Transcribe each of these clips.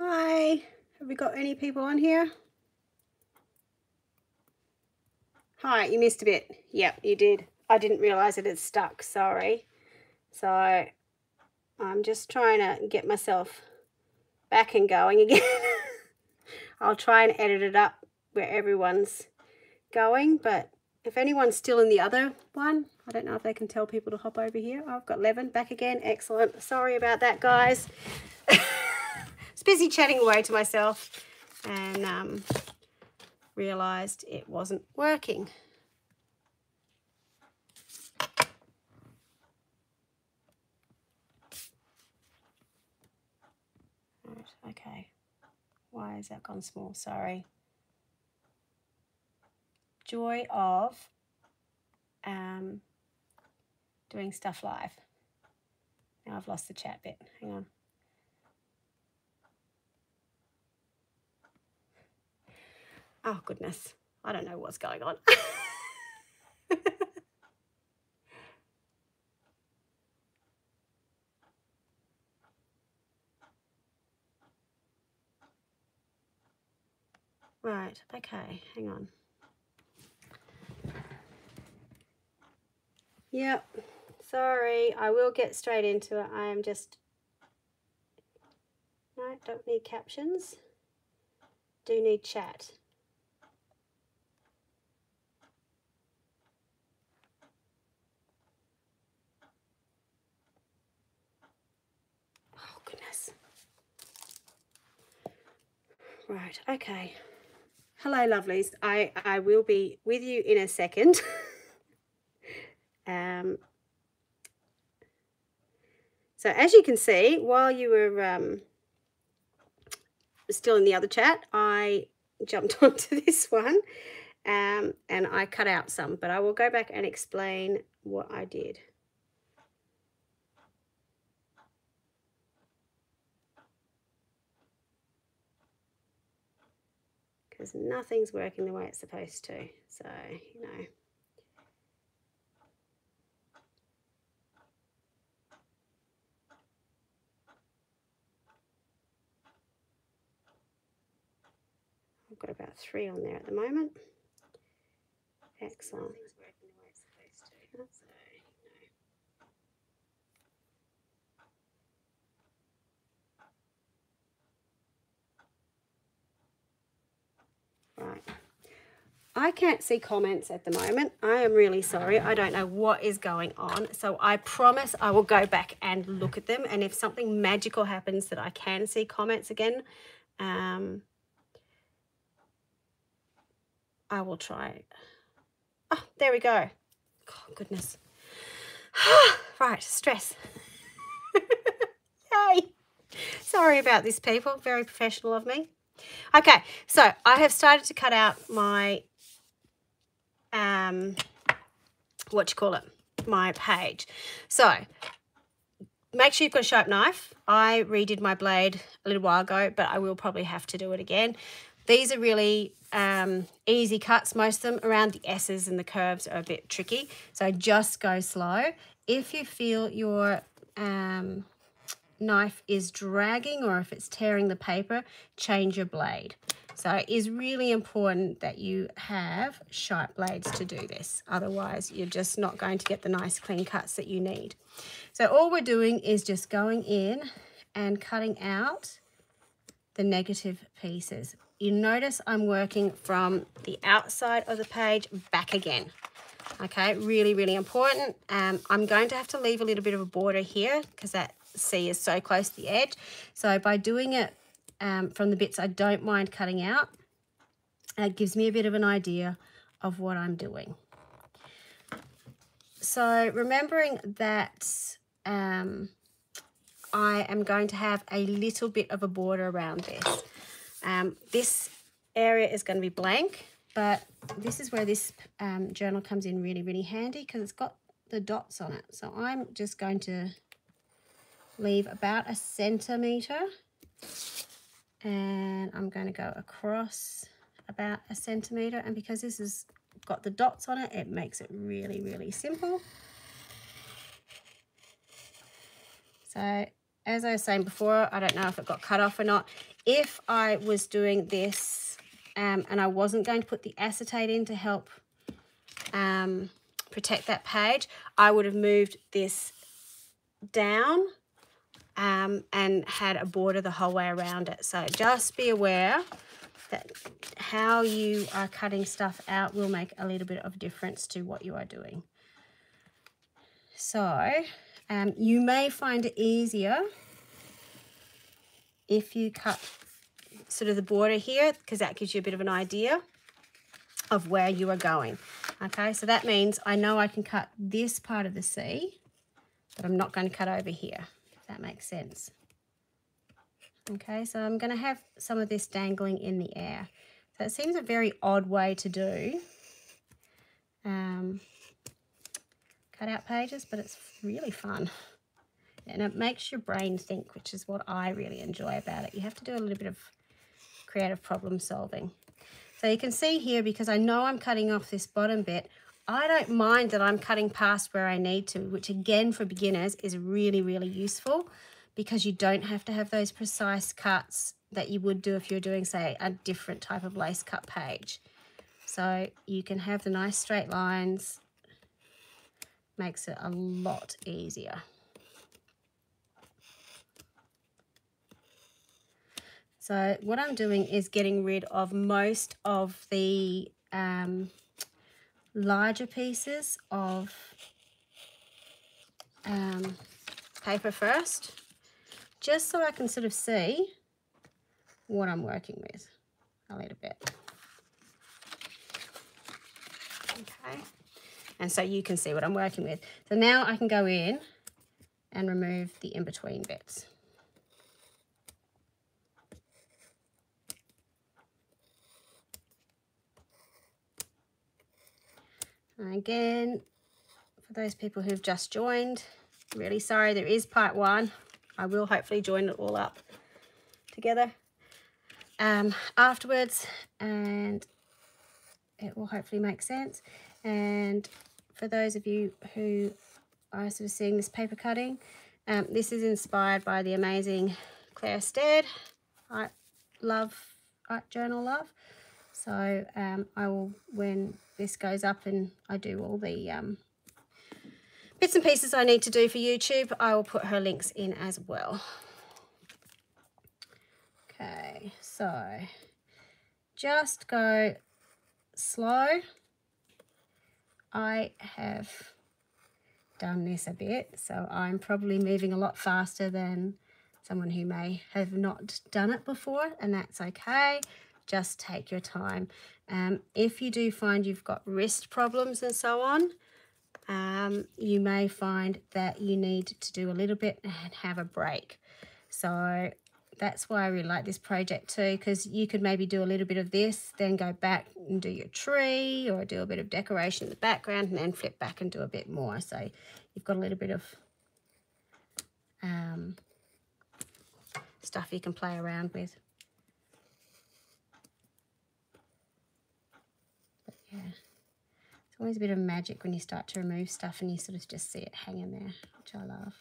Hi, have we got any people on here? Hi, you missed a bit. Yep, you did. I didn't realise it had stuck, sorry. So I'm just trying to get myself back and going again. I'll try and edit it up where everyone's going, but if anyone's still in the other one, I don't know if they can tell people to hop over here. I've got Levin back again. Excellent. Sorry about that, guys. busy chatting away to myself and um, realised it wasn't working. Right, okay. Why has that gone small? Sorry. Joy of um, doing stuff live. Now I've lost the chat bit. Hang on. Oh, goodness. I don't know what's going on. right, okay, hang on. Yep, sorry, I will get straight into it. I am just... No, don't need captions. Do need chat. goodness. Right, okay. Hello, lovelies. I, I will be with you in a second. um, so as you can see, while you were um, still in the other chat, I jumped onto this one um, and I cut out some, but I will go back and explain what I did. Because nothing's working the way it's supposed to. So, you know. I've got about three on there at the moment. Excellent. Right. I can't see comments at the moment. I am really sorry. I don't know what is going on. So I promise I will go back and look at them. And if something magical happens that I can see comments again, um, I will try. Oh, there we go. Oh, goodness. right, stress. Yay. Sorry about this, people. Very professional of me. Okay, so I have started to cut out my, um, what you call it, my page. So make sure you've got a sharp knife. I redid my blade a little while ago, but I will probably have to do it again. These are really um, easy cuts. Most of them around the S's and the curves are a bit tricky. So just go slow. If you feel your um, knife is dragging or if it's tearing the paper, change your blade. So it is really important that you have sharp blades to do this. Otherwise, you're just not going to get the nice clean cuts that you need. So all we're doing is just going in and cutting out the negative pieces. You notice I'm working from the outside of the page back again. Okay, really, really important. Um, I'm going to have to leave a little bit of a border here because that C is so close to the edge. So by doing it um, from the bits I don't mind cutting out, it gives me a bit of an idea of what I'm doing. So remembering that um, I am going to have a little bit of a border around this. Um, this area is going to be blank, but this is where this um, journal comes in really, really handy because it's got the dots on it. So I'm just going to leave about a centimetre and I'm going to go across about a centimetre and because this has got the dots on it it makes it really really simple. So as I was saying before, I don't know if it got cut off or not. If I was doing this um, and I wasn't going to put the acetate in to help um, protect that page, I would have moved this down um, and had a border the whole way around it. So just be aware that how you are cutting stuff out will make a little bit of difference to what you are doing. So um, you may find it easier if you cut sort of the border here because that gives you a bit of an idea of where you are going. Okay, so that means I know I can cut this part of the C, but I'm not going to cut over here, that makes sense. Okay, so I'm going to have some of this dangling in the air. So it seems a very odd way to do um, cut out pages, but it's really fun. And it makes your brain think, which is what I really enjoy about it. You have to do a little bit of creative problem solving. So you can see here, because I know I'm cutting off this bottom bit, I don't mind that I'm cutting past where I need to, which again for beginners is really, really useful because you don't have to have those precise cuts that you would do if you're doing, say, a different type of lace cut page. So you can have the nice straight lines, makes it a lot easier. So what I'm doing is getting rid of most of the um, larger pieces of um, paper first just so I can sort of see what I'm working with a little bit. Okay, and so you can see what I'm working with. So now I can go in and remove the in-between bits. Again, for those people who've just joined, really sorry, there is part one. I will hopefully join it all up together um, afterwards and it will hopefully make sense. And for those of you who are sort of seeing this paper cutting, um, this is inspired by the amazing Claire Stead, Art Love, Art Journal Love. So um, I will, when this goes up and I do all the um, bits and pieces I need to do for YouTube, I will put her links in as well. Okay, so just go slow. I have done this a bit, so I'm probably moving a lot faster than someone who may have not done it before, and that's okay. Just take your time. Um, if you do find you've got wrist problems and so on, um, you may find that you need to do a little bit and have a break. So that's why I really like this project too, because you could maybe do a little bit of this, then go back and do your tree or do a bit of decoration in the background and then flip back and do a bit more. So you've got a little bit of um, stuff you can play around with. Yeah always a bit of magic when you start to remove stuff and you sort of just see it hanging there, which I love.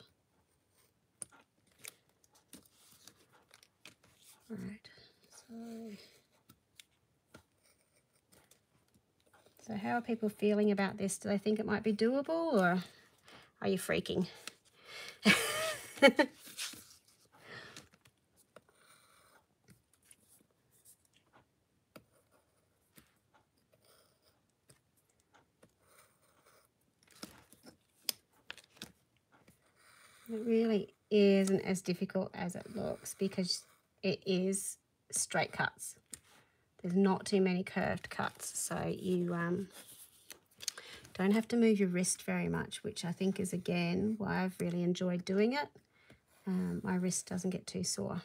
Alright, so... So how are people feeling about this? Do they think it might be doable or are you freaking? It really isn't as difficult as it looks because it is straight cuts. There's not too many curved cuts, so you um, don't have to move your wrist very much, which I think is, again, why I've really enjoyed doing it. Um, my wrist doesn't get too sore.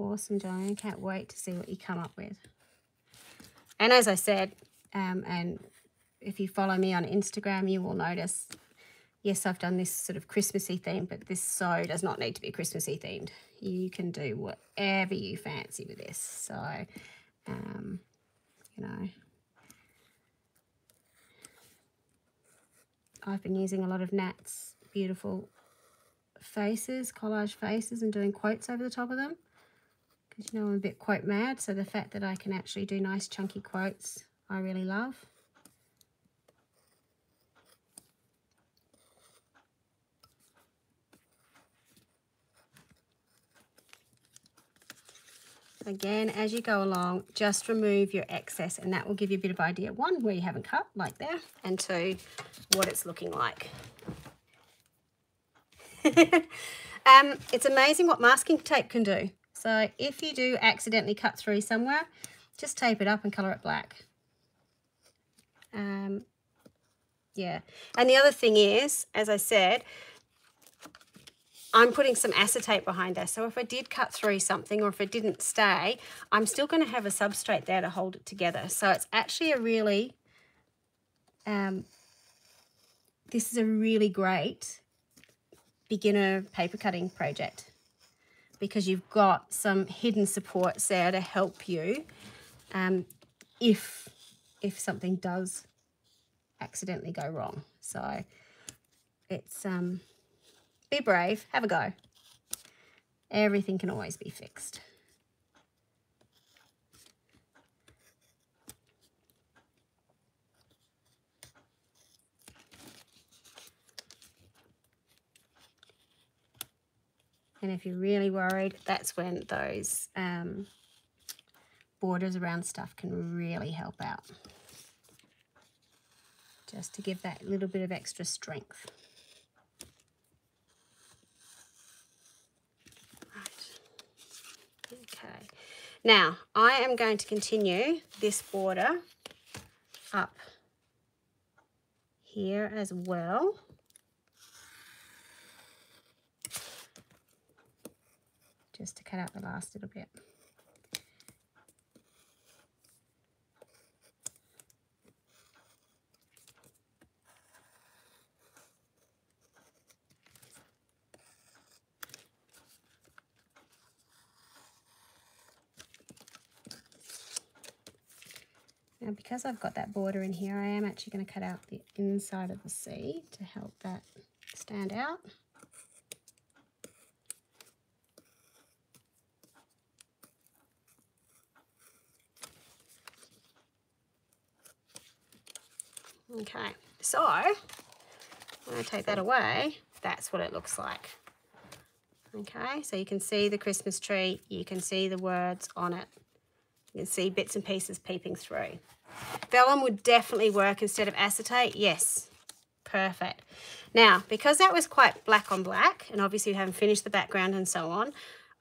Awesome, Joanne. Can't wait to see what you come up with. And as I said, um, and if you follow me on Instagram, you will notice, yes, I've done this sort of Christmassy theme, but this so does not need to be Christmassy themed. You can do whatever you fancy with this. So, um, you know. I've been using a lot of Nat's beautiful faces, collage faces, and doing quotes over the top of them. Because you know I'm a bit quote mad, so the fact that I can actually do nice chunky quotes, I really love. Again, as you go along, just remove your excess and that will give you a bit of idea. One, where you haven't cut, like there, and two, what it's looking like. um, it's amazing what masking tape can do. So if you do accidentally cut through somewhere, just tape it up and colour it black. Um, yeah. And the other thing is, as I said, I'm putting some acetate behind there. So if I did cut through something or if it didn't stay, I'm still going to have a substrate there to hold it together. So it's actually a really, um, this is a really great beginner paper cutting project because you've got some hidden supports there to help you um, if, if something does accidentally go wrong. So it's, um, be brave. Have a go. Everything can always be fixed. And if you're really worried, that's when those um, borders around stuff can really help out. Just to give that little bit of extra strength. Okay, now I am going to continue this border up here as well. Just to cut out the last little bit. Now because I've got that border in here, I am actually going to cut out the inside of the C to help that stand out. Okay, so when I take that away, that's what it looks like. Okay, so you can see the Christmas tree, you can see the words on it. You can see bits and pieces peeping through. Vellum would definitely work instead of acetate. Yes, perfect. Now, because that was quite black on black, and obviously we haven't finished the background and so on,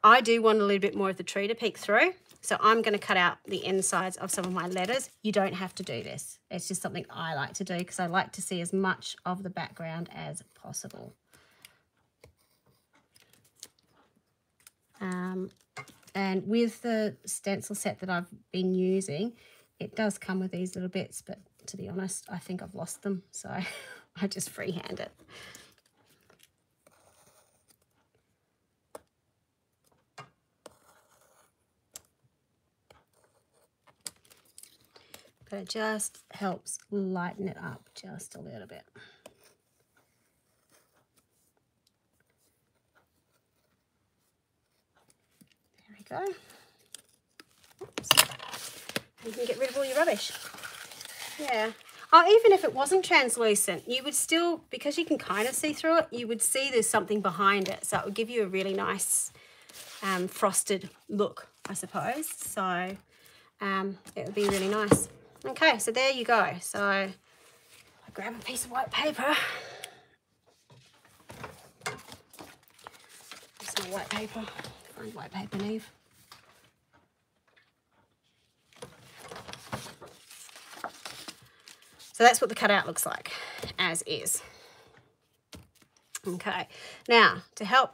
I do want a little bit more of the tree to peek through. So I'm going to cut out the insides of some of my letters. You don't have to do this. It's just something I like to do because I like to see as much of the background as possible. Um, and with the stencil set that I've been using, it does come with these little bits, but to be honest, I think I've lost them. So I just freehand it. But it just helps lighten it up just a little bit. There we go. Oops. You can get rid of all your rubbish. Yeah. Oh, even if it wasn't translucent, you would still, because you can kind of see through it, you would see there's something behind it. So it would give you a really nice um, frosted look, I suppose. So um, it would be really nice. Okay, so there you go. So I grab a piece of white paper. Some white paper. Find white paper, Niamh. So that's what the cutout looks like as is. Okay, now to help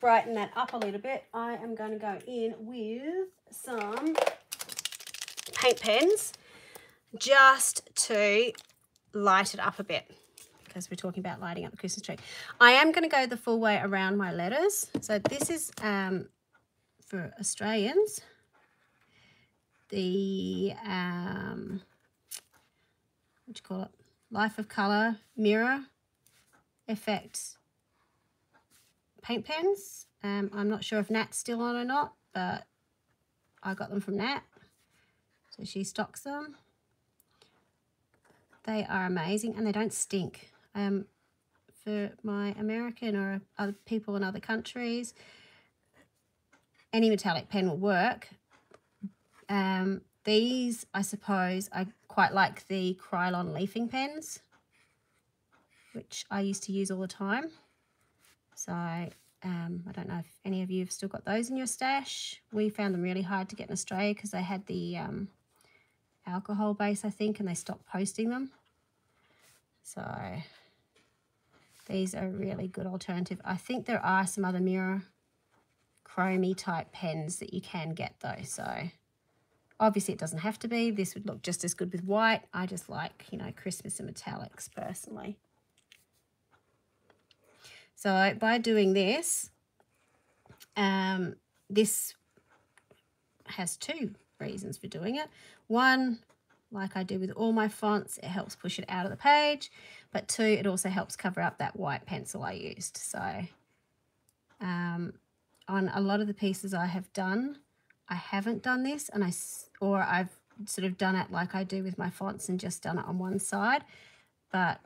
brighten that up a little bit, I am going to go in with some paint pens just to light it up a bit because we're talking about lighting up the Christmas tree. I am going to go the full way around my letters. So this is um, for Australians. the, um, what do you call it? Life of Colour Mirror Effect paint pens. Um, I'm not sure if Nat's still on or not, but I got them from Nat. So she stocks them. They are amazing and they don't stink. Um, for my American or other people in other countries, any metallic pen will work. Um, these, I suppose, I quite like the Krylon leafing pens, which I used to use all the time. So um, I don't know if any of you have still got those in your stash. We found them really hard to get in Australia because they had the um, alcohol base, I think, and they stopped posting them. So these are really good alternative. I think there are some other mirror chromy type pens that you can get though. So obviously it doesn't have to be. This would look just as good with white. I just like, you know, Christmas and metallics personally. So by doing this, um, this has two reasons for doing it. One, like I do with all my fonts, it helps push it out of the page. But two, it also helps cover up that white pencil I used. So um, on a lot of the pieces I have done, I haven't done this and I, or I've sort of done it like I do with my fonts and just done it on one side. But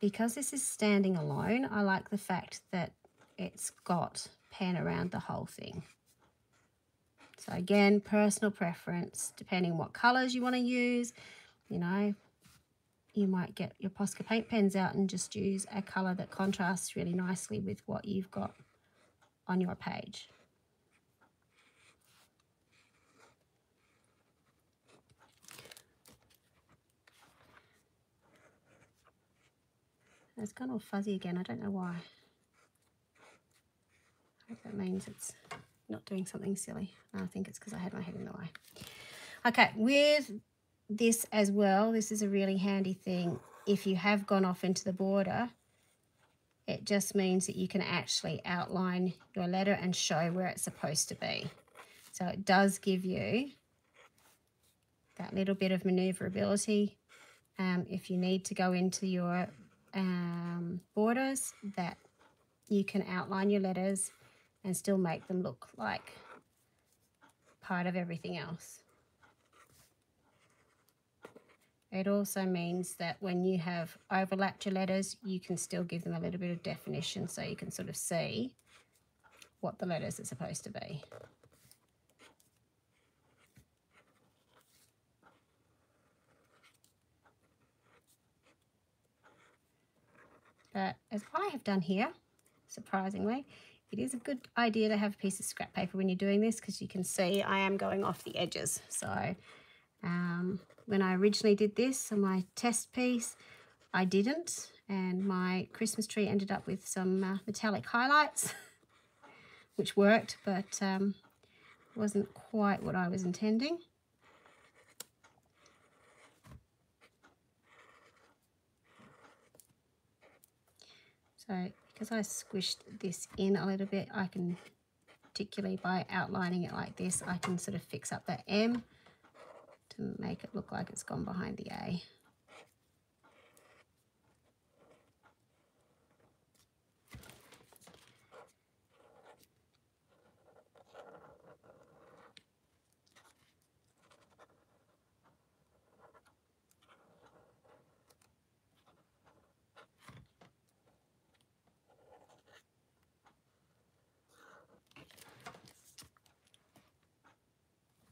because this is standing alone, I like the fact that it's got pen around the whole thing. So again, personal preference, depending what colours you want to use, you know, you might get your Posca paint pens out and just use a colour that contrasts really nicely with what you've got on your page. It's gone all fuzzy again. I don't know why. I hope that means it's not doing something silly. I think it's because I had my head in the way. Okay, with this as well, this is a really handy thing. If you have gone off into the border, it just means that you can actually outline your letter and show where it's supposed to be. So it does give you that little bit of maneuverability um, if you need to go into your um, borders that you can outline your letters and still make them look like part of everything else. It also means that when you have overlapped your letters, you can still give them a little bit of definition so you can sort of see what the letters are supposed to be. But as I have done here, surprisingly, it is a good idea to have a piece of scrap paper when you're doing this because you can see I am going off the edges. So um, when I originally did this on my test piece, I didn't. And my Christmas tree ended up with some uh, metallic highlights, which worked, but um, wasn't quite what I was intending. So because I squished this in a little bit, I can, particularly by outlining it like this, I can sort of fix up that M to make it look like it's gone behind the A.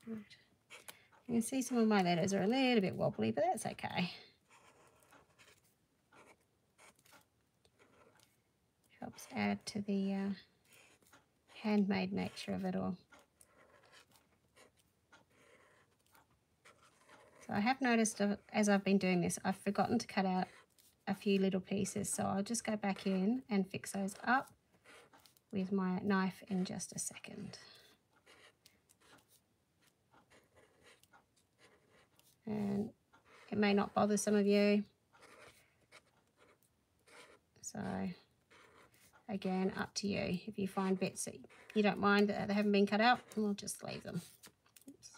Right. You can see some of my letters are a little bit wobbly, but that's okay. Helps add to the uh, handmade nature of it all. So I have noticed as I've been doing this, I've forgotten to cut out a few little pieces. So I'll just go back in and fix those up with my knife in just a second. and it may not bother some of you. So again, up to you. If you find bits that you don't mind that they haven't been cut out, we'll just leave them. Oops.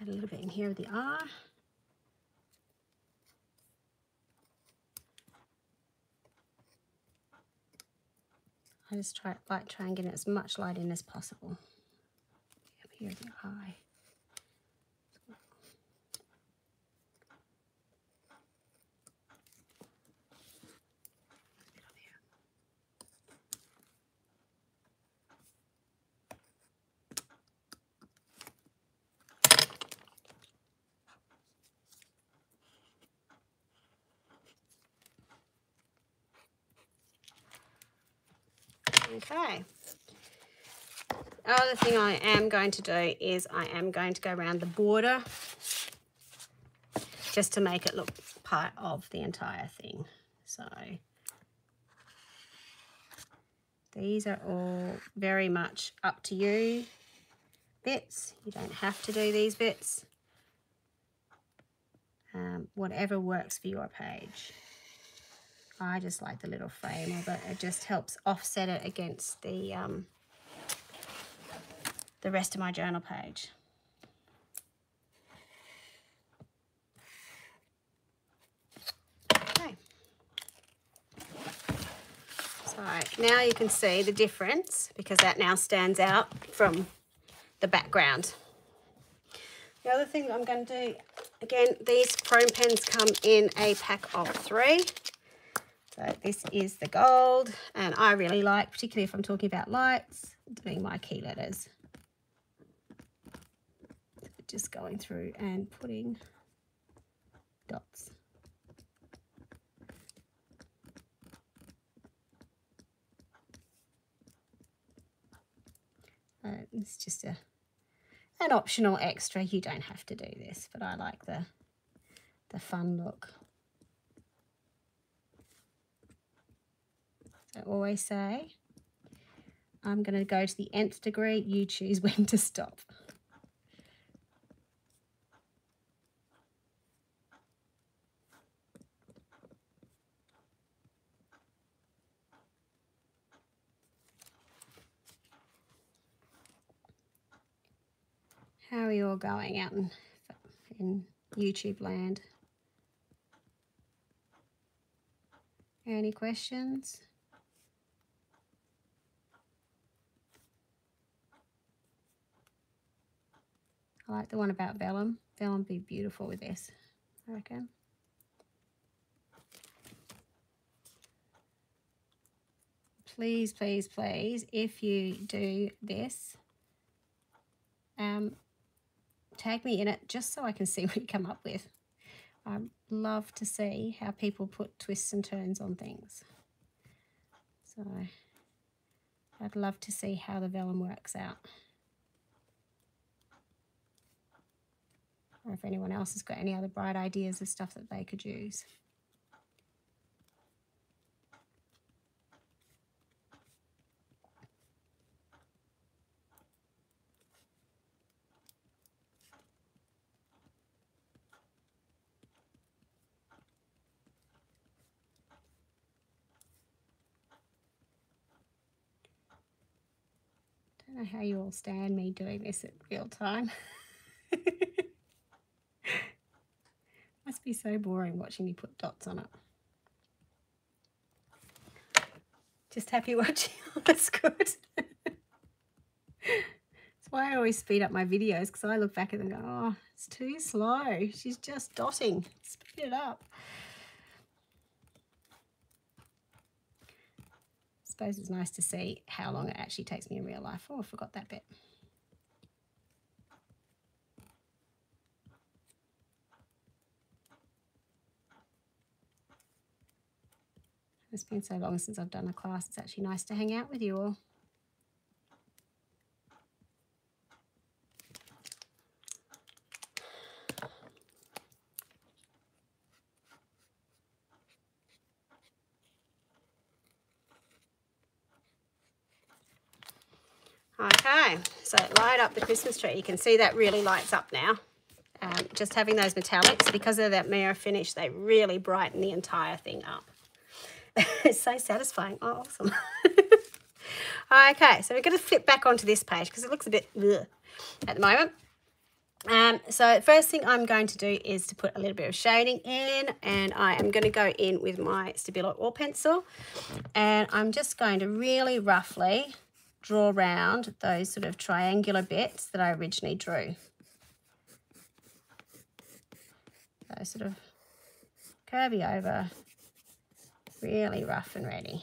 Had a little bit in here of the R. Just try like try and get as much light in as possible. Up here the eye. Okay. Other thing I am going to do is I am going to go around the border just to make it look part of the entire thing. So these are all very much up to you bits. You don't have to do these bits. Um, whatever works for your page. I just like the little frame of it. It just helps offset it against the um, the rest of my journal page. Okay. So now you can see the difference because that now stands out from the background. The other thing I'm going to do, again, these chrome pens come in a pack of three. So this is the gold and I really like, particularly if I'm talking about lights, doing my key letters. Just going through and putting dots. Uh, it's just a an optional extra. You don't have to do this, but I like the the fun look. I always say, I'm going to go to the nth degree, you choose when to stop. How are you all going out in, in YouTube land? Any questions? I like the one about vellum. Vellum be beautiful with this, I reckon. Please, please, please, if you do this, um, tag me in it just so I can see what you come up with. I love to see how people put twists and turns on things. So I'd love to see how the vellum works out. Or if anyone else has got any other bright ideas of stuff that they could use. Don't know how you all stand me doing this at real time. Be so boring watching me put dots on it. Just happy watching. That's good. That's why I always speed up my videos because I look back at them and go, oh, it's too slow. She's just dotting. Speed it up. I suppose it's nice to see how long it actually takes me in real life. Oh, I forgot that bit. It's been so long since I've done a class. It's actually nice to hang out with you all. Okay, so light up the Christmas tree. You can see that really lights up now. Um, just having those metallics, because of that mirror finish, they really brighten the entire thing up. it's so satisfying. Oh, awesome. okay, so we're going to flip back onto this page because it looks a bit ugh at the moment. Um, so first thing I'm going to do is to put a little bit of shading in and I am going to go in with my Stabilo Oil Pencil and I'm just going to really roughly draw around those sort of triangular bits that I originally drew. So sort of curvy over, really rough and ready.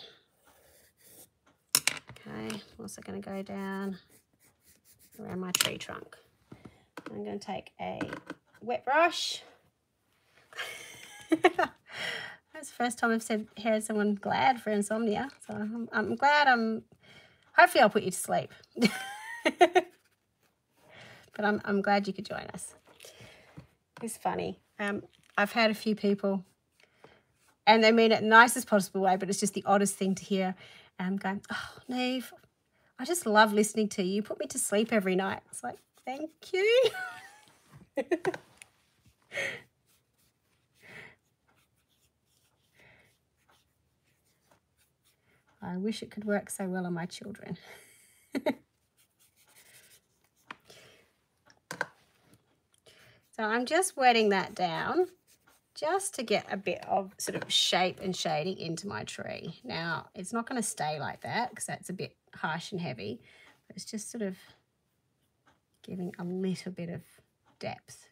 Okay, I'm also going to go down around my tree trunk. I'm going to take a wet brush. That's the first time I've said heard someone glad for insomnia. So I'm, I'm glad I'm, hopefully I'll put you to sleep. but I'm, I'm glad you could join us. It's funny. Um, I've had a few people, and they mean it the nicest possible way, but it's just the oddest thing to hear. Um, going, oh, Niamh, I just love listening to you. You put me to sleep every night. It's like, Thank you. I wish it could work so well on my children. so I'm just wetting that down just to get a bit of sort of shape and shading into my tree. Now, it's not going to stay like that because that's a bit harsh and heavy. But it's just sort of giving a little bit of depth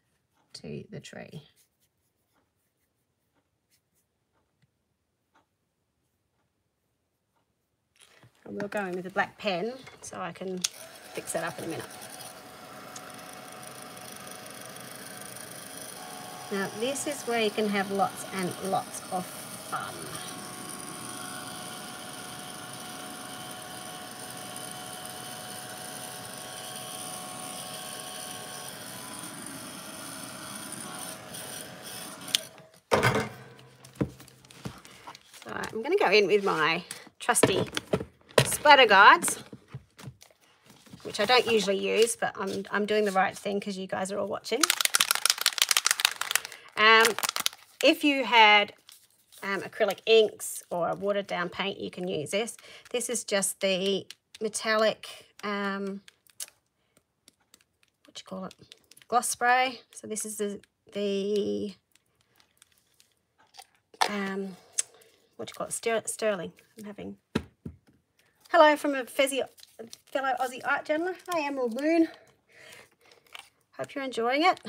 to the tree. And we'll go in with a black pen so I can fix that up in a minute. Now this is where you can have lots and lots of fun. So I'm going to go in with my trusty splatter guides, which I don't usually use, but I'm, I'm doing the right thing because you guys are all watching. Um, if you had um, acrylic inks or watered down paint, you can use this. This is just the metallic, um, what you call it, gloss spray. So this is the, the um, what do you call it, Ster Sterling. I'm having, hello from a fezzy, fellow Aussie art journaler. Hi Emerald Moon. Hope you're enjoying it.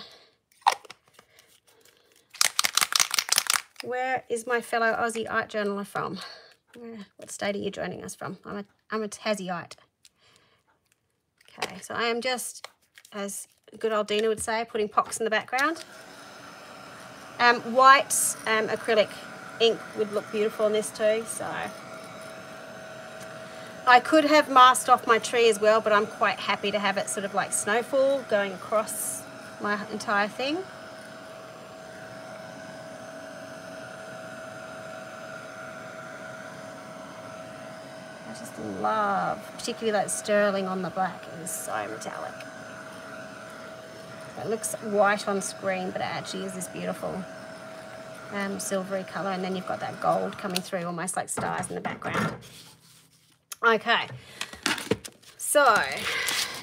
Where is my fellow Aussie art journaler from? What state are you joining us from? I'm a, I'm a Tassieite. Okay, so I am just, as good old Dina would say, putting pox in the background. Um, white um, acrylic ink would look beautiful in this too. So I could have masked off my tree as well, but I'm quite happy to have it sort of like snowfall going across my entire thing. I just love, particularly that sterling on the black. Is so metallic. It looks white on screen, but it actually is this beautiful um, silvery colour and then you've got that gold coming through almost like stars in the background. Okay, so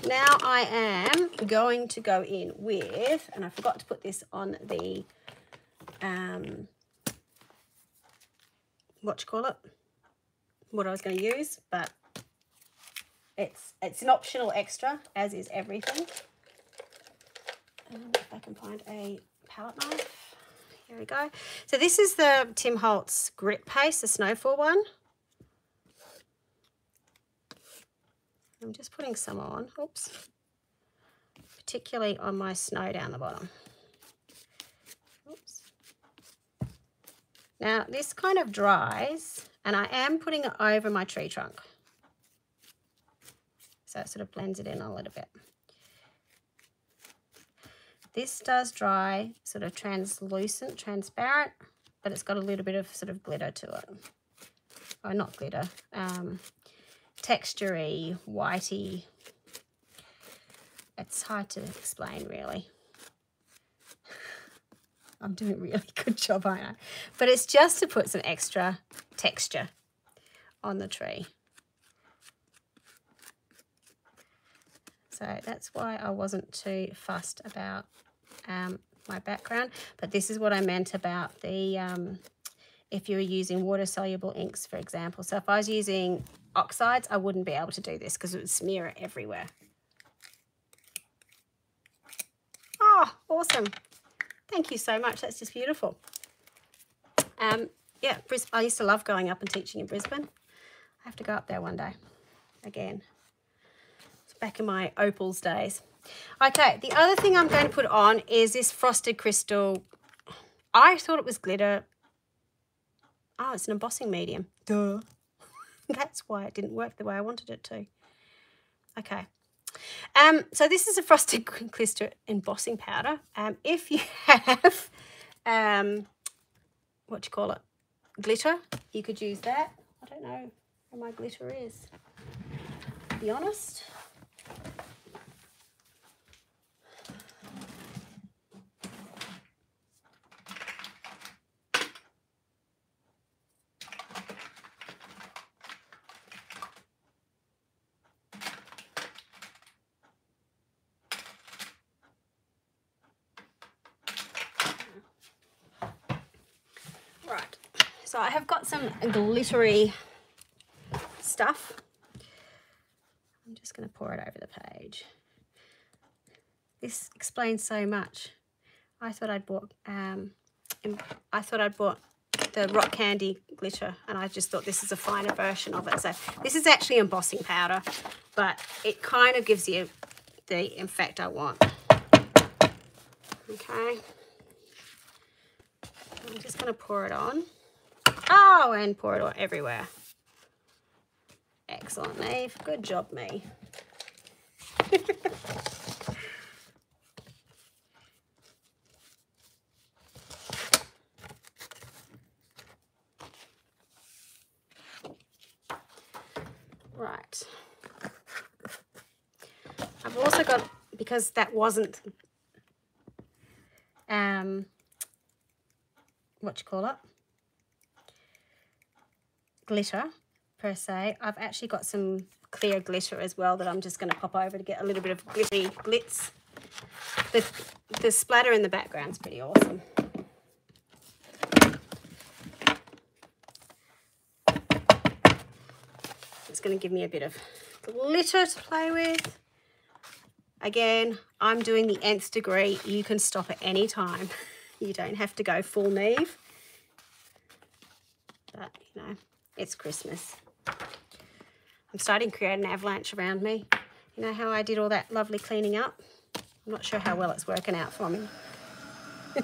now I am going to go in with, and I forgot to put this on the, um, what you call it, what I was going to use, but it's it's an optional extra, as is everything. And if I can find a palette knife. Here we go. So this is the Tim Holtz Grit Paste, the Snowfall one. I'm just putting some on, oops, particularly on my snow down the bottom. Oops. Now this kind of dries and I am putting it over my tree trunk. So it sort of blends it in a little bit. This does dry sort of translucent, transparent, but it's got a little bit of sort of glitter to it. Oh, not glitter, um, textury, whitey. It's hard to explain really. I'm doing a really good job, aren't I? But it's just to put some extra texture on the tree. So that's why I wasn't too fussed about um, my background. But this is what I meant about the, um, if you were using water-soluble inks, for example. So if I was using oxides, I wouldn't be able to do this because it would smear it everywhere. Oh, awesome. Thank you so much. That's just beautiful. Um, yeah, I used to love going up and teaching in Brisbane. I have to go up there one day again. It's back in my opals days. Okay, the other thing I'm going to put on is this frosted crystal. I thought it was glitter. Oh, it's an embossing medium. Duh. That's why it didn't work the way I wanted it to. Okay. Um, so this is a frosted crystal embossing powder. Um, if you have, um, what do you call it, glitter, you could use that. I don't know where my glitter is, be honest. I have got some glittery stuff. I'm just going to pour it over the page. This explains so much. I thought I'd bought um, I thought I'd bought the rock candy glitter and I just thought this is a finer version of it. So this is actually embossing powder, but it kind of gives you the effect I want. Okay. I'm just going to pour it on. Oh, and pour it everywhere. Excellent, Niamh. Good job, me. right. I've also got, because that wasn't, um, what you call it? Glitter per se. I've actually got some clear glitter as well that I'm just going to pop over to get a little bit of glittery glitz. The, the splatter in the background is pretty awesome. It's going to give me a bit of glitter to play with. Again, I'm doing the nth degree. You can stop at any time. You don't have to go full Niamh. But, you know, it's Christmas. I'm starting to create an avalanche around me. You know how I did all that lovely cleaning up? I'm not sure how well it's working out for me.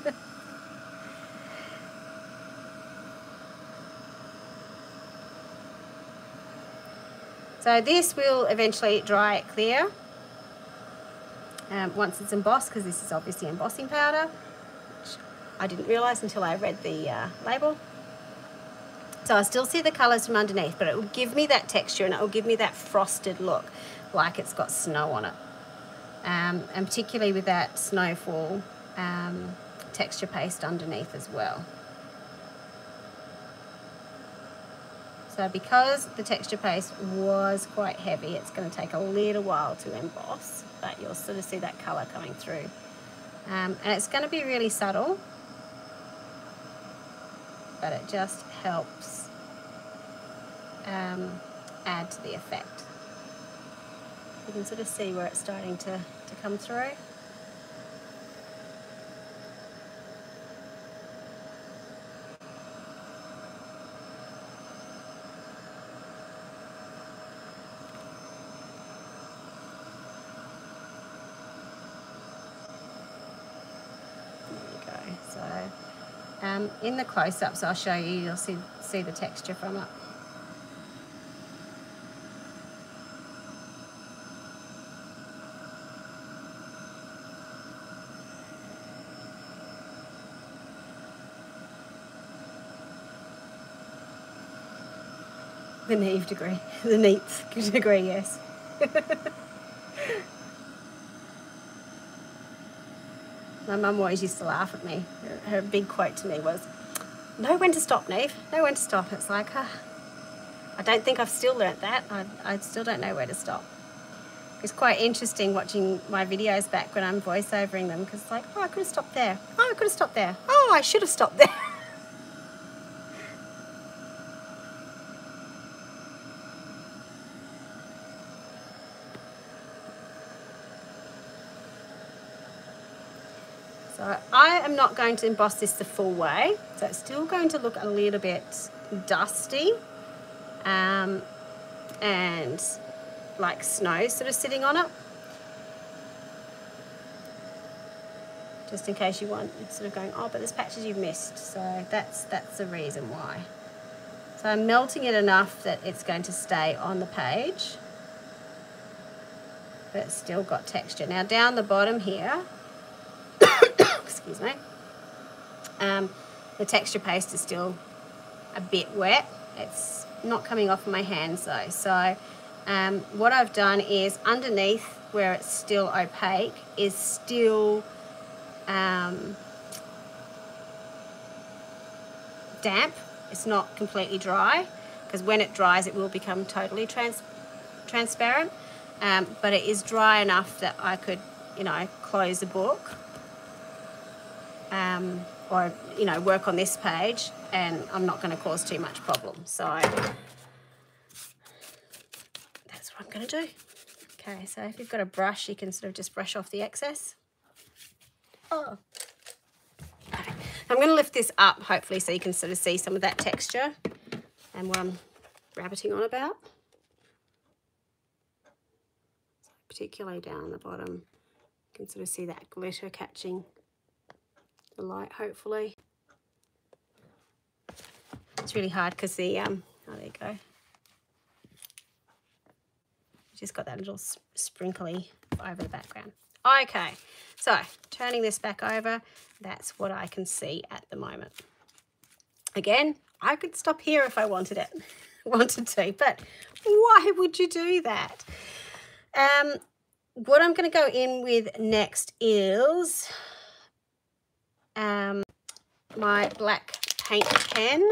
so this will eventually dry it clear um, once it's embossed because this is obviously embossing powder which I didn't realise until I read the uh, label. So I still see the colours from underneath, but it will give me that texture and it will give me that frosted look, like it's got snow on it. Um, and particularly with that snowfall um, texture paste underneath as well. So because the texture paste was quite heavy, it's going to take a little while to emboss, but you'll sort of see that colour coming through. Um, and it's going to be really subtle, but it just helps um, add to the effect. You can sort of see where it's starting to, to come through. In the close-ups I'll show you, you'll see, see the texture from it. The Niamh degree, the neat degree, yes. My mum always used to laugh at me. Her, big quote to me was, know when to stop, Niamh. Know when to stop. It's like, uh, I don't think I've still learnt that. I, I still don't know where to stop. it's quite interesting watching my videos back when I'm voiceovering them because it's like, oh, I could have stopped there. Oh, I could have stopped there. Oh, I should have stopped there. So I am going to emboss this the full way. So it's still going to look a little bit dusty um, and like snow sort of sitting on it. Just in case you want, it's sort of going, oh, but there's patches you've missed. So that's, that's the reason why. So I'm melting it enough that it's going to stay on the page. But it's still got texture. Now down the bottom here, excuse me, um, the texture paste is still a bit wet. It's not coming off my hands though. So um, what I've done is underneath where it's still opaque is still um, damp. It's not completely dry because when it dries it will become totally trans transparent. Um, but it is dry enough that I could, you know, close the book um, or, you know, work on this page and I'm not going to cause too much problem. So that's what I'm going to do. Okay, so if you've got a brush, you can sort of just brush off the excess. Oh. Okay. I'm going to lift this up, hopefully, so you can sort of see some of that texture and what I'm rabbiting on about. Particularly down the bottom, you can sort of see that glitter catching the light, hopefully. It's really hard because the, um, oh, there you go just got that little sprinkly over the background. Okay, so turning this back over, that's what I can see at the moment. Again, I could stop here if I wanted it, wanted to, but why would you do that? Um, what I'm going to go in with next is um, my black paint pen.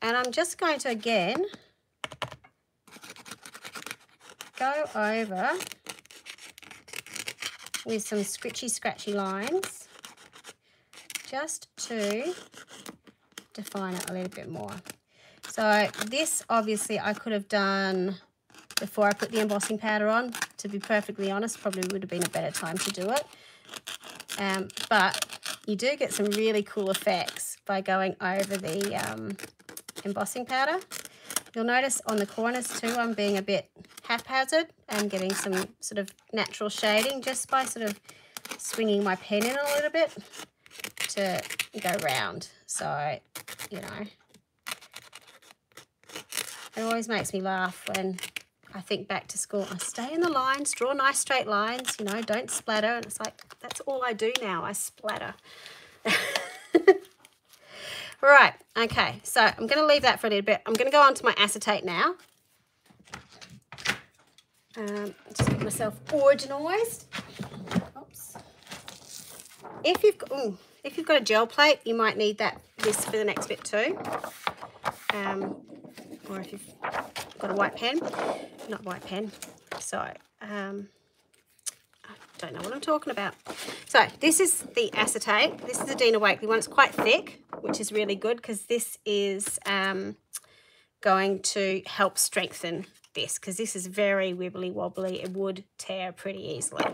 And I'm just going to, again, go over with some scritchy scratchy lines just to define it a little bit more. So this obviously I could have done before I put the embossing powder on. To be perfectly honest, probably would have been a better time to do it. Um, but you do get some really cool effects by going over the um, embossing powder. You'll notice on the corners too, I'm being a bit haphazard and getting some sort of natural shading just by sort of swinging my pen in a little bit to go round. So, you know, it always makes me laugh when I think back to school. I stay in the lines, draw nice straight lines, you know, don't splatter. And it's like, that's all I do now. I splatter. right, okay. So I'm going to leave that for a little bit. I'm going to go on to my acetate now. Um, just get myself organised. Oops. If you've got, ooh, if you've got a gel plate, you might need that this for the next bit too. Um, or if you've got a white pen, not white pen. So um, don't know what I'm talking about. So this is the acetate. This is the Dina Wakley one. It's quite thick, which is really good because this is um, going to help strengthen this because this is very wibbly wobbly. It would tear pretty easily.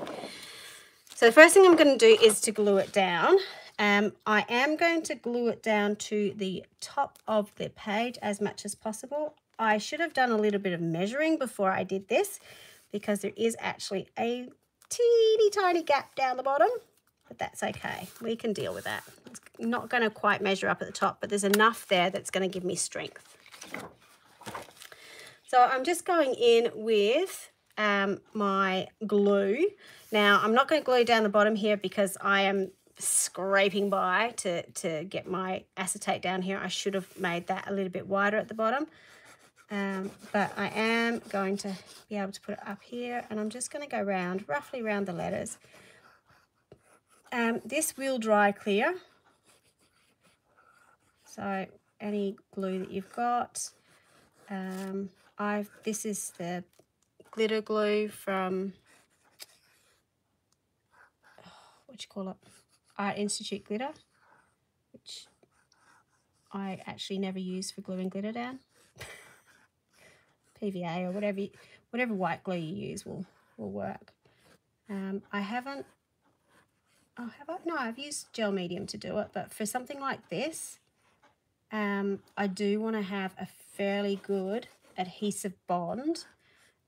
So the first thing I'm going to do is to glue it down. Um, I am going to glue it down to the top of the page as much as possible. I should have done a little bit of measuring before I did this because there is actually a teeny tiny gap down the bottom, but that's okay. We can deal with that. It's not going to quite measure up at the top, but there's enough there that's going to give me strength. So I'm just going in with um, my glue. Now, I'm not going to glue down the bottom here because I am scraping by to, to get my acetate down here. I should have made that a little bit wider at the bottom. Um, but I am going to be able to put it up here and I'm just going to go round, roughly around the letters. Um, this will dry clear. So any glue that you've got, um, I've this is the glitter glue from, what you call it, Art Institute glitter, which I actually never use for gluing glitter down. PVA or whatever, whatever white glue you use will, will work. Um, I haven't, oh, have I? No, I've used gel medium to do it, but for something like this, um, I do want to have a fairly good adhesive bond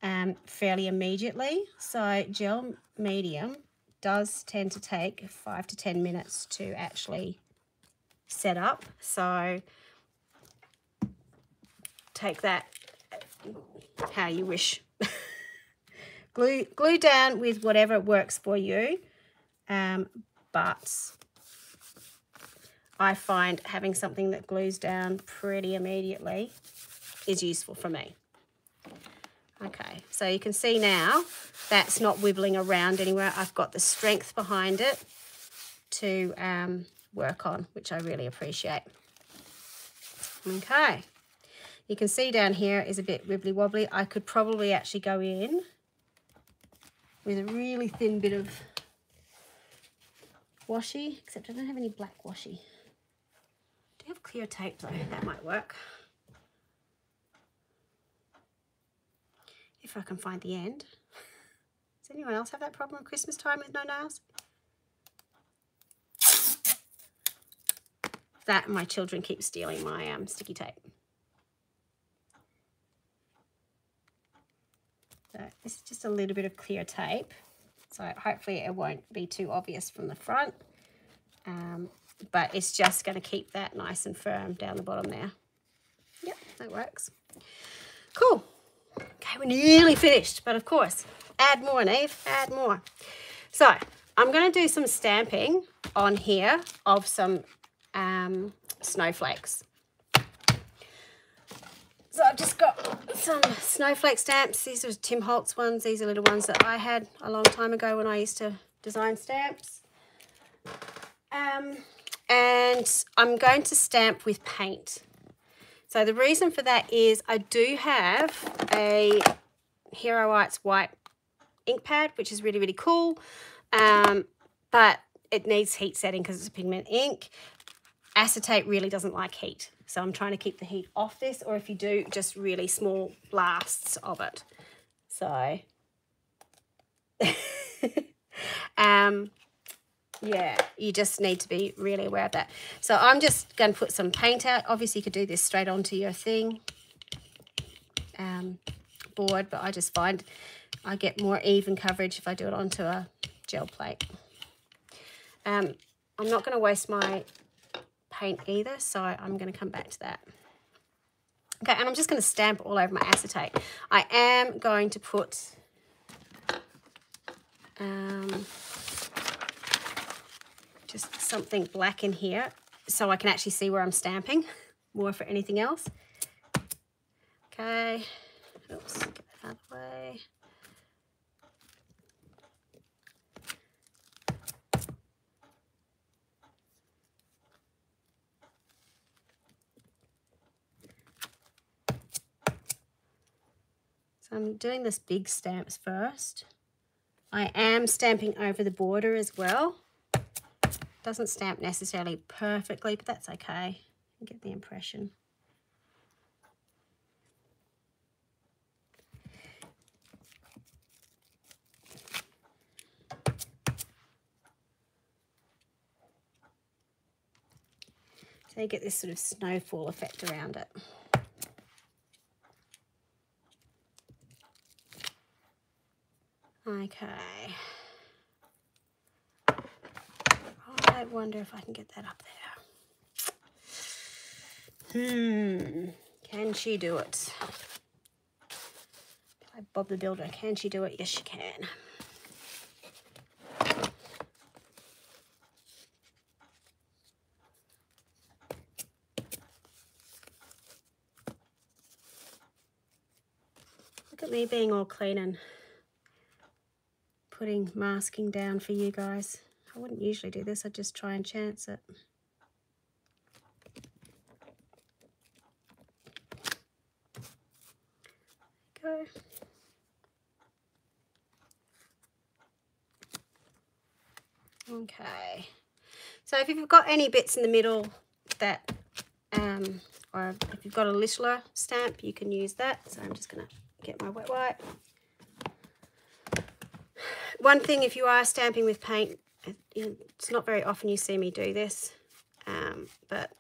um, fairly immediately. So gel medium does tend to take five to 10 minutes to actually set up. So take that how you wish. glue, glue down with whatever works for you. Um, but I find having something that glues down pretty immediately is useful for me. Okay, so you can see now that's not wibbling around anywhere. I've got the strength behind it to um, work on, which I really appreciate. Okay, you can see down here is a bit wibbly wobbly. I could probably actually go in with a really thin bit of washi, except I don't have any black washi. Do you have clear tape though? That might work. If I can find the end. Does anyone else have that problem at Christmas time with no nails? That my children keep stealing my um, sticky tape. So this is just a little bit of clear tape. So hopefully it won't be too obvious from the front. Um, but it's just going to keep that nice and firm down the bottom there. Yep, that works. Cool. Okay, we're nearly finished, but of course, add more, Niamh, add more. So I'm going to do some stamping on here of some um, snowflakes. So I've just got some snowflake stamps. These are Tim Holtz ones. These are little ones that I had a long time ago when I used to design stamps. Um, and I'm going to stamp with paint. So the reason for that is I do have a Hero Arts white ink pad, which is really, really cool. Um, but it needs heat setting because it's a pigment ink. Acetate really doesn't like heat. So I'm trying to keep the heat off this, or if you do, just really small blasts of it. So, um, yeah, you just need to be really aware of that. So I'm just going to put some paint out. Obviously, you could do this straight onto your thing, um, board, but I just find I get more even coverage if I do it onto a gel plate. Um, I'm not going to waste my paint either, so I'm going to come back to that. Okay, and I'm just going to stamp all over my acetate. I am going to put um, just something black in here so I can actually see where I'm stamping more for anything else. Okay, oops, get that out of the way. I'm doing this big stamps first. I am stamping over the border as well. Doesn't stamp necessarily perfectly, but that's okay. Get the impression. So you get this sort of snowfall effect around it. Okay. I wonder if I can get that up there. Hmm. Can she do it? I Bob the Builder. Can she do it? Yes, she can. Look at me being all clean and putting masking down for you guys. I wouldn't usually do this, I'd just try and chance it. Go. Okay, so if you've got any bits in the middle that, um, or if you've got a littler stamp, you can use that. So I'm just going to get my wet wipe. One thing, if you are stamping with paint, it's not very often you see me do this, um, but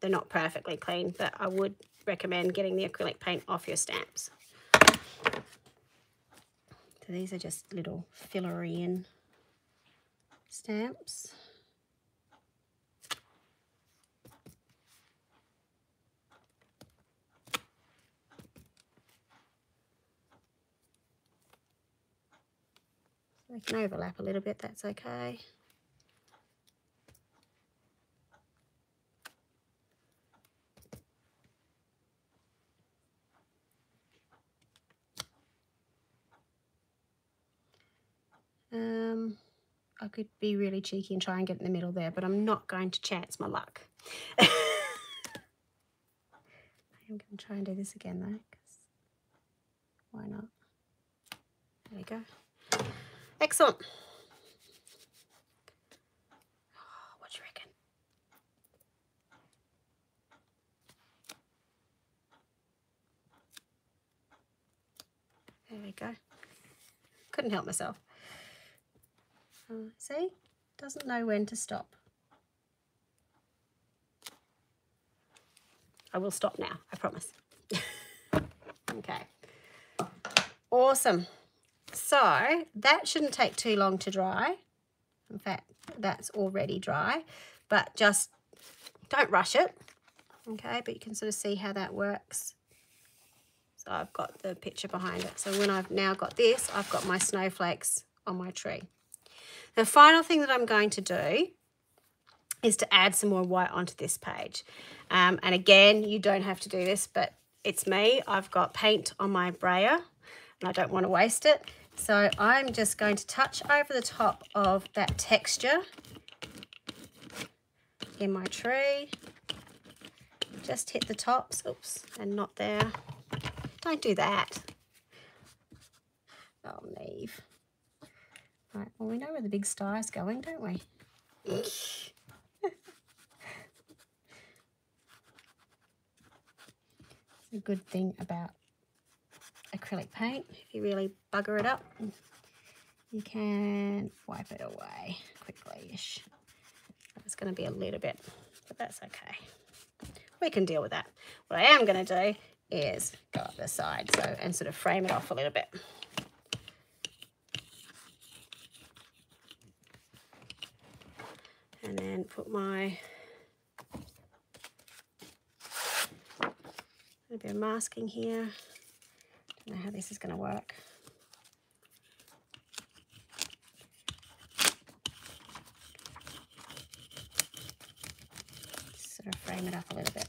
they're not perfectly clean, but I would recommend getting the acrylic paint off your stamps. So these are just little fillery in stamps. They can overlap a little bit, that's okay. Um, I could be really cheeky and try and get in the middle there, but I'm not going to chance my luck. I'm going to try and do this again though, because why not? There we go. Excellent. Oh, what do you reckon? There we go. Couldn't help myself. Uh, see? Doesn't know when to stop. I will stop now, I promise. okay. Awesome. So that shouldn't take too long to dry. In fact, that's already dry, but just don't rush it. Okay, but you can sort of see how that works. So I've got the picture behind it. So when I've now got this, I've got my snowflakes on my tree. The final thing that I'm going to do is to add some more white onto this page. Um, and again, you don't have to do this, but it's me. I've got paint on my brayer and I don't want to waste it. So I'm just going to touch over the top of that texture in my tree. Just hit the tops, oops, and not there. Don't do that. Oh, Niamh. Right, well, we know where the big star is going, don't we? it's a good thing about acrylic paint. If you really bugger it up, you can wipe it away quickly-ish. It's going to be a little bit, but that's okay. We can deal with that. What I am going to do is go up the side so and sort of frame it off a little bit. And then put my a bit of masking here know how this is going to work. sort of frame it up a little bit.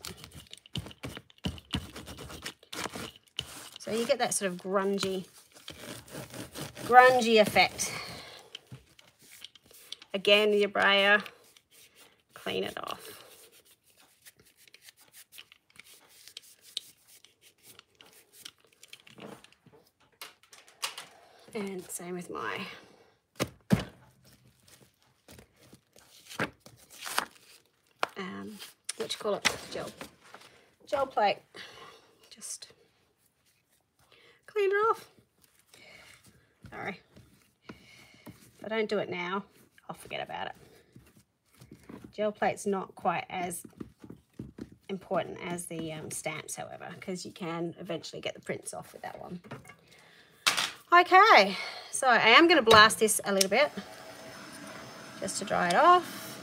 So you get that sort of grungy, grungy effect. Again, your brayer, clean it off. And same with my um, what you call it, gel, gel plate. Just clean it off. Sorry. If I don't do it now, I'll forget about it. Gel plate's not quite as important as the um, stamps, however, because you can eventually get the prints off with that one. Okay, so I am going to blast this a little bit just to dry it off.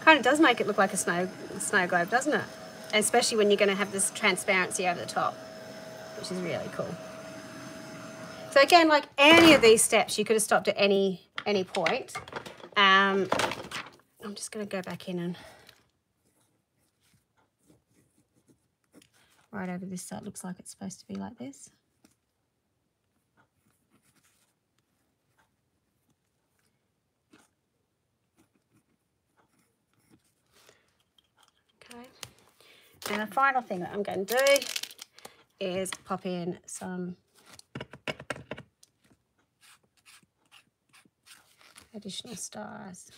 Kind of does make it look like a snow, snow globe, doesn't it? especially when you're going to have this transparency over the top, which is really cool. So again, like any of these steps, you could have stopped at any any point. Um, I'm just going to go back in and right over this so it looks like it's supposed to be like this. Okay. And the final thing that I'm going to do is pop in some additional stars.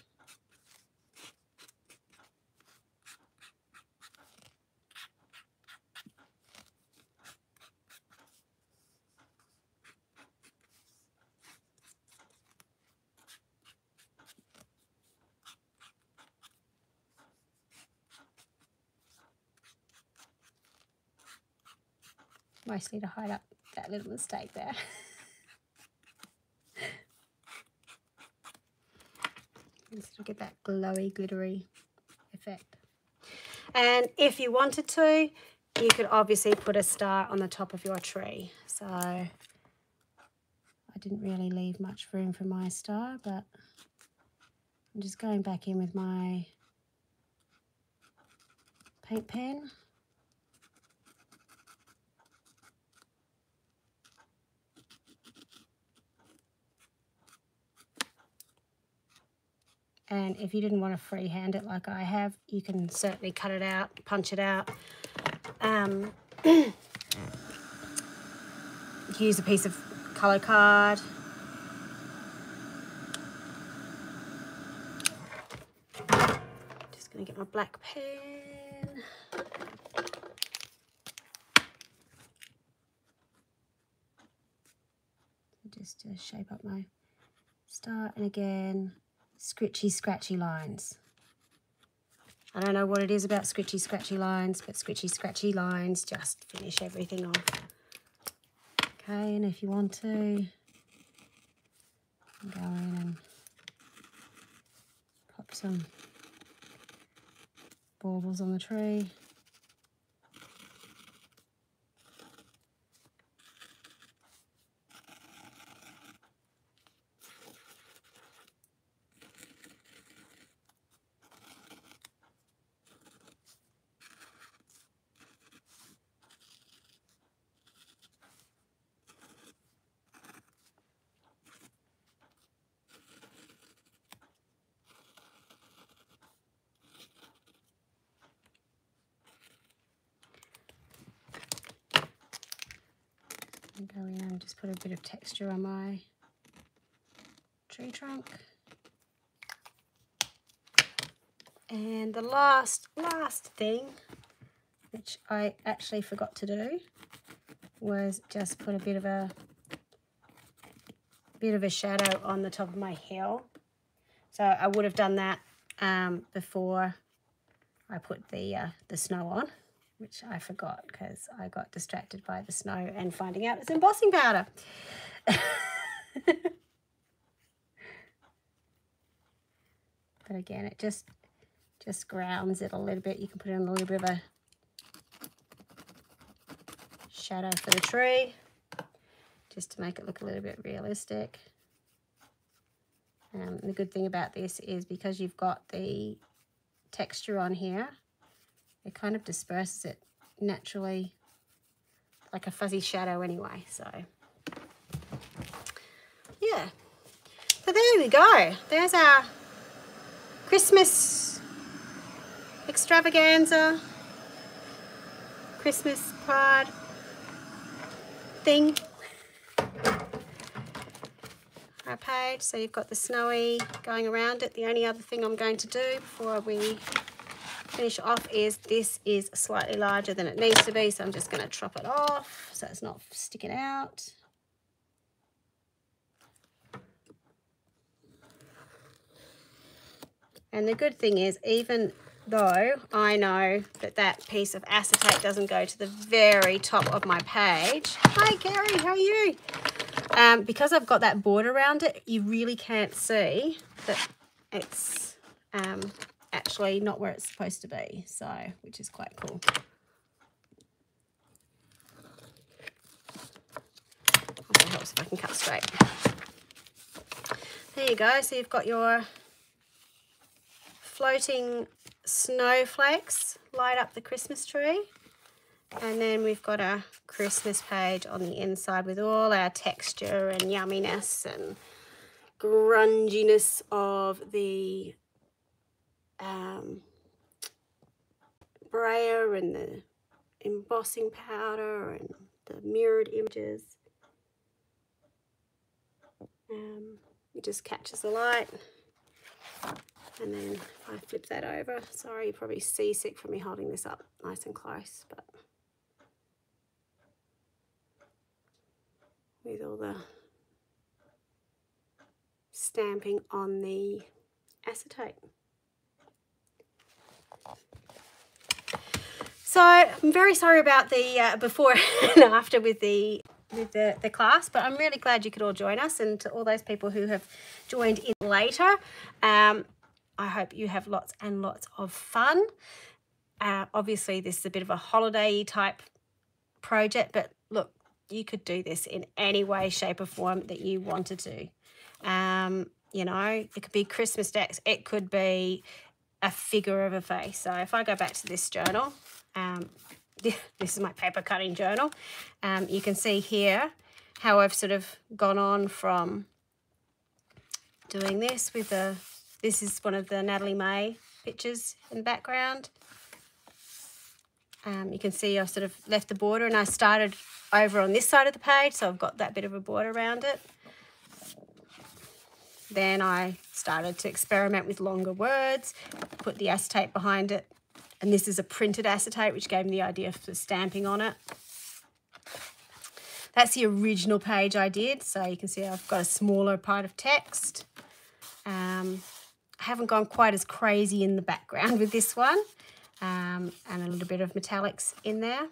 Mostly to hide up that little mistake there. sort of get that glowy, glittery effect. And if you wanted to, you could obviously put a star on the top of your tree. So I didn't really leave much room for my star, but I'm just going back in with my paint pen. And if you didn't want to freehand it like I have, you can certainly cut it out, punch it out. Um, use a piece of colour card. Just going to get my black pen. Just to shape up my star. And again, scritchy, scratchy lines. I don't know what it is about scritchy, scratchy lines, but scritchy, scratchy lines just finish everything off. Okay, and if you want to, go in and pop some baubles on the tree. go in and just put a bit of on my tree trunk. And the last, last thing, which I actually forgot to do, was just put a bit of a bit of a shadow on the top of my hill. So I would have done that um, before I put the uh, the snow on which I forgot because I got distracted by the snow and finding out it's embossing powder. But again, it just just grounds it a little bit. You can put in a little bit of a shadow for the tree just to make it look a little bit realistic. Um, the good thing about this is because you've got the texture on here, it kind of disperses it naturally like a fuzzy shadow anyway so yeah. So there we go. There's our Christmas extravaganza Christmas card thing. Our page so you've got the snowy going around it. The only other thing I'm going to do before we finish off is this is slightly larger than it needs to be, so I'm just going to chop it off so it's not sticking out. And the good thing is, even though I know that that piece of acetate doesn't go to the very top of my page. Hi, Carrie, how are you? Um, because I've got that border around it, you really can't see that it's um, actually not where it's supposed to be, so which is quite cool. Also helps if I can cut straight. There you go. So you've got your floating snowflakes light up the Christmas tree. And then we've got a Christmas page on the inside with all our texture and yumminess and grunginess of the um, brayer and the embossing powder and the mirrored images. Um, it just catches the light. And then I flip that over. Sorry, you probably seasick from me holding this up nice and close, but with all the stamping on the acetate. So I'm very sorry about the uh, before and after with the with the, the class, but I'm really glad you could all join us and to all those people who have joined in later. Um, I hope you have lots and lots of fun. Uh, obviously, this is a bit of a holiday type project, but look, you could do this in any way, shape, or form that you wanted to. Um, you know, it could be Christmas decks, it could be a figure of a face. So if I go back to this journal, um, this is my paper cutting journal. Um, you can see here how I've sort of gone on from doing this with the, this is one of the Natalie May pictures in the background. Um, you can see I sort of left the border and I started over on this side of the page, so I've got that bit of a border around it. Then I started to experiment with longer words, put the acetate behind it, and this is a printed acetate, which gave me the idea for stamping on it. That's the original page I did, so you can see I've got a smaller part of text. Um, I haven't gone quite as crazy in the background with this one, um, and a little bit of metallics in there.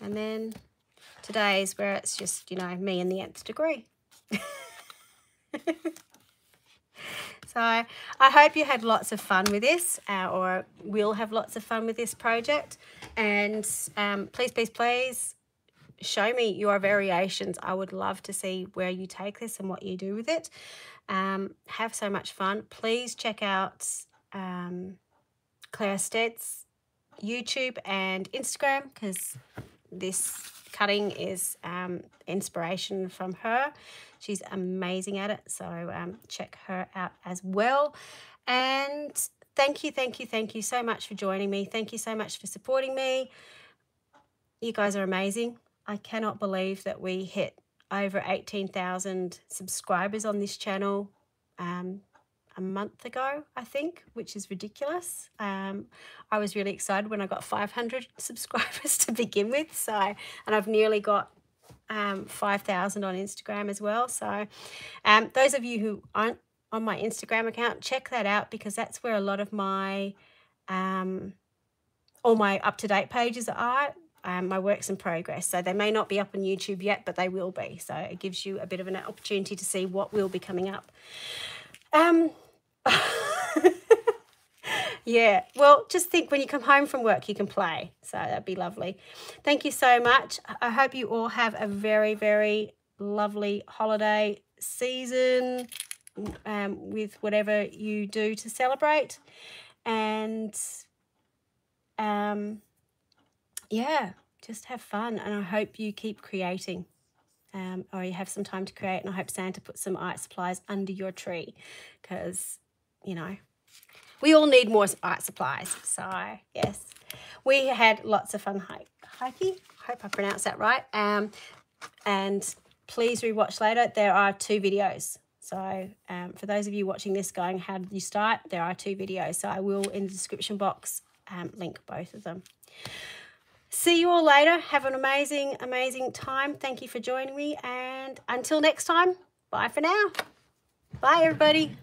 And then today is where it's just, you know, me in the nth degree. so I hope you had lots of fun with this uh, or will have lots of fun with this project. And um, please, please, please show me your variations. I would love to see where you take this and what you do with it. Um, have so much fun. Please check out um, Claire Stead's YouTube and Instagram because this cutting is um, inspiration from her. She's amazing at it, so um, check her out as well. And thank you, thank you, thank you so much for joining me. Thank you so much for supporting me. You guys are amazing. I cannot believe that we hit over 18,000 subscribers on this channel. Um, a month ago, I think, which is ridiculous. Um, I was really excited when I got 500 subscribers to begin with. So, and I've nearly got um, 5,000 on Instagram as well. So, um, those of you who aren't on my Instagram account, check that out because that's where a lot of my, um, all my up to date pages are. Um, my works in progress. So they may not be up on YouTube yet, but they will be. So it gives you a bit of an opportunity to see what will be coming up. Um, yeah, well, just think when you come home from work, you can play. So that'd be lovely. Thank you so much. I hope you all have a very, very lovely holiday season um, with whatever you do to celebrate. And um, yeah, just have fun. And I hope you keep creating um, or you have some time to create. And I hope Santa puts some art supplies under your tree because you know, we all need more art supplies. So, yes, we had lots of fun hike, hiking. hope I pronounced that right. Um, and please rewatch later. There are two videos. So um, for those of you watching this going, how did you start? There are two videos. So I will, in the description box, um, link both of them. See you all later. Have an amazing, amazing time. Thank you for joining me. And until next time, bye for now. Bye, everybody.